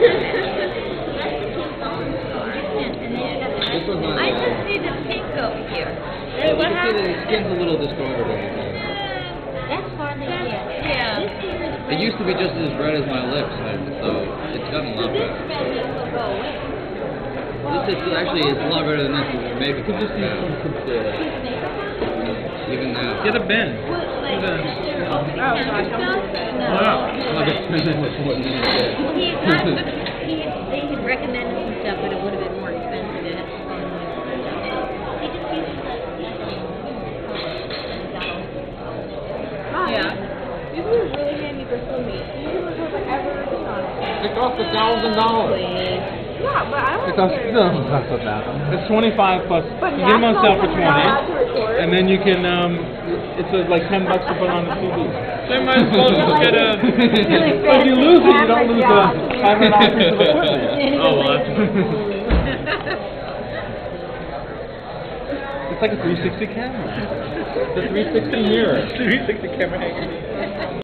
This one's not. I just see the pink up here. Hey, what happened? The skin's a little distorted. That's hardly it. Yeah. This It used to be just as red as my lips, and so it's gotten a lot better. redness will go away. This is actually it's a lot better than this with your makeup on now. Even now. Get a bin. Like, Get a- Mr. Oh, gosh, No. Wow. He they had recommended some stuff, but it would have been more expensive. It Yeah. These are really handy for swimming. You can look over ever Sonic. It cost a thousand dollars. Yeah, but I don't It costs care. no, it costs a thousand. It's twenty-five plus. But you get them on sale for you're twenty, to record. and then you can um, it's uh like ten bucks to put on the TV. So you might as well just get a. Really But if you lose it, you don't lose a fancy five hundred dollars piece of equipment. Oh, well, It's like a 360 camera. It's a 360 mirror. 360 camera hanger.